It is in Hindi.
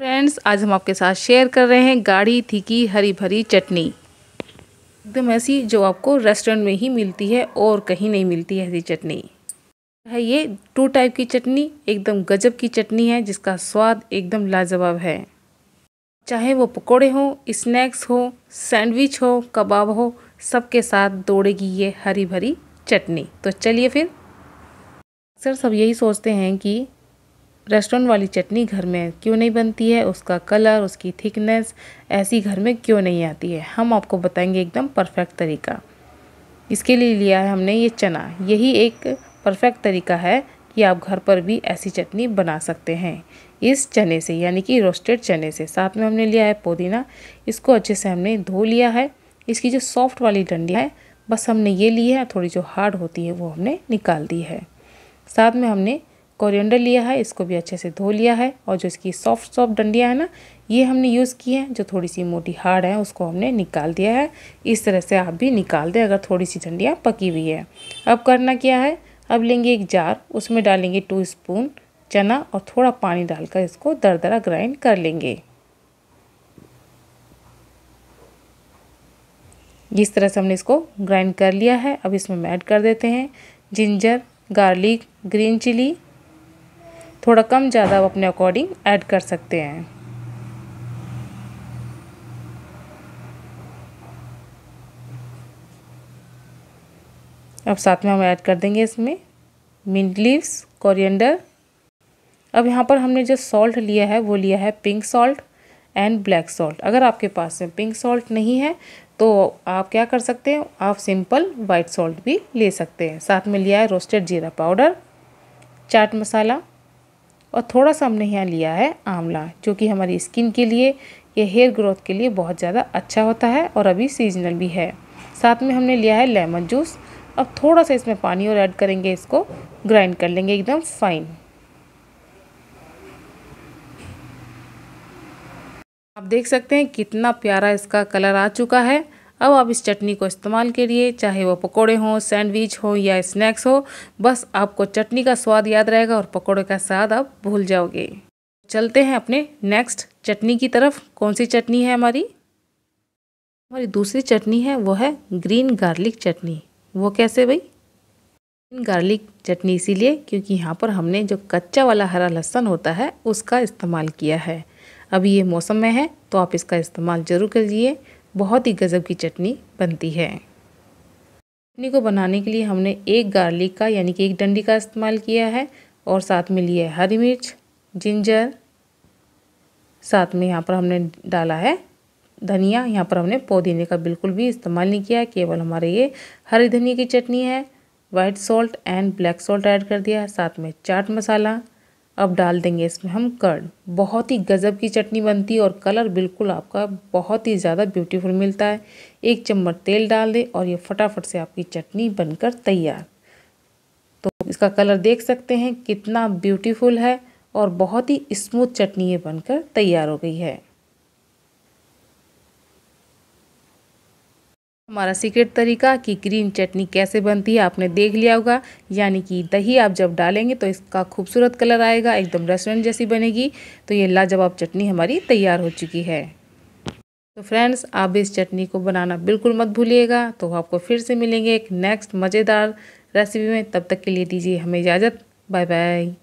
फ्रेंड्स, आज हम आपके साथ शेयर कर रहे हैं गाढ़ी थीकी हरी भरी चटनी। एकदम ऐसी जो आपको रेस्टोरेंट में ही मिलती है और कहीं नहीं मिलती है ऐसी चटनी। है ये टू टाइप की चटनी, एकदम गजब की चटनी है, जिसका स्वाद एकदम लाजवाब है। चाहे वो पकोड़े हो स्नैक्स हो सैंडविच हो, कबाब हो, सबके साथ दौड़ेगी ये हरी भरी चटनी। तो चलिए फिर। अक्सर सब यही सोचते हैं कि रेस्टोरेंट वाली चटनी घर में क्यों नहीं बनती है? उसका कलर, उसकी थिकनेस, ऐसी घर में क्यों नहीं आती है? हम आपको बताएँगे एकदम परफेक्ट तरीका। इसके लिए लिया है हमने ये चना। यही एक परफेक्ट तरीका है कि आप घर पर भी ऐसी चटनी बना सकते हैं। इस चने से, यानी कि रोस्टेड चने से। साथ में हमने लिया है पुदीना। इसको अच्छे से हमने धो लिया है। इसकी जो सॉफ्ट वाली डंडिया है, बस हमने ये ली है, थोड़ी जो हार्ड होती है, वो हमने निकाल दी है। साथ में हमने कोरिएंडर लिया है, इसको भी अच्छे से धो लिया है और जो इसकी सॉफ्ट सॉफ्ट डंडियाँ हैं ना, ये हमने यूज़ की है, जो थोड़ी सी मोटी हार्ड है, उसको हमने निकाल दिया है। इस तरह से आप भी निकाल दें अगर थोड़ी सी डंडियाँ पकी हुई है। अब करना क्या है, अब लेंगे एक जार, उसमें डालेंगे टू स्पून चना और थोड़ा पानी डालकर इसको दरदरा ग्राइंड कर लेंगे। इस तरह से हमने इसको ग्राइंड कर लिया है। अब इसमें ऐड कर देते हैं। जिंजर गार्लिक ग्रीन चिली थोड़ा कम ज़्यादा आप अपने अकॉर्डिंग ऐड कर सकते हैं। अब साथ में हम ऐड कर देंगे इसमें मिंट लीव्स कोरिएंडर अब यहाँ पर हमने जो सॉल्ट लिया है, वो लिया है pink salt and black salt अगर आपके पास में पिंक सॉल्ट नहीं है तो आप क्या कर सकते हैं, आप सिंपल वाइट सॉल्ट भी ले सकते हैं। साथ में लिया है रोस्टेड जीरा पाउडर चाट मसाला। और थोड़ा सा हमने यहाँ लिया है आंवला, जो कि हमारी स्किन के लिए, ये हेयर ग्रोथ के लिए बहुत ज़्यादा अच्छा होता है और अभी सीजनल भी है। साथ में हमने लिया है लेमन जूस अब थोड़ा सा इसमें पानी और ऐड करेंगे, इसको ग्राइंड कर लेंगे एकदम फाइन आप देख सकते हैं कितना प्यारा इसका कलर आ चुका है। अब आप इस चटनी को इस्तेमाल करिए, चाहे वो पकोड़े हों, सैंडविच हो या स्नैक्स हो, बस आपको चटनी का स्वाद याद रहेगा और पकोड़े का स्वाद आप भूल जाओगे। चलते हैं अपने नेक्स्ट चटनी की तरफ़। कौन सी चटनी है हमारी? हमारी दूसरी चटनी है, वो है ग्रीन गार्लिक चटनी। वो कैसे भाई? ग्रीन गार्लिक चटनी इसीलिए क्योंकि यहाँ पर हमने जो कच्चा वाला हरा लहसन होता है, उसका इस्तेमाल किया है। अभी ये मौसम में है तो आप इसका इस्तेमाल ज़रूर करिए बहुत ही गज़ब की चटनी बनती है। चटनी को बनाने के लिए हमने एक गार्लिक का, यानी कि एक डंडी का इस्तेमाल किया है और साथ में लिए हरी मिर्च जिंजर साथ में यहाँ पर हमने डाला है धनिया। यहाँ पर हमने पुदीने का बिल्कुल भी इस्तेमाल नहीं किया है केवल हमारे ये हरी धनिया की चटनी है। White salt and black salt add कर दिया है, साथ में चाट मसाला अब डाल देंगे इसमें हम कर्ड बहुत ही गज़ब की चटनी बनती है और कलर बिल्कुल आपका बहुत ही ज़्यादा ब्यूटीफुल मिलता है। एक चम्मच तेल डाल दें और ये फटाफट से आपकी चटनी बनकर तैयार। तो इसका कलर देख सकते हैं कितना ब्यूटीफुल है और बहुत ही स्मूथ चटनी ये बनकर तैयार हो गई है। हमारा सीक्रेट तरीका कि ग्रीन चटनी कैसे बनती है आपने देख लिया होगा। यानी कि दही आप जब डालेंगे तो इसका खूबसूरत कलर आएगा, एकदम रेस्टोरेंट जैसी बनेगी। तो ये लाजवाब चटनी हमारी तैयार हो चुकी है। तो फ्रेंड्स आप इस चटनी को बनाना बिल्कुल मत भूलिएगा। तो आपको फिर से मिलेंगे एक नेक्स्ट मज़ेदार रेसिपी में। तब तक के लिए दीजिए हमें इजाज़त। Bye bye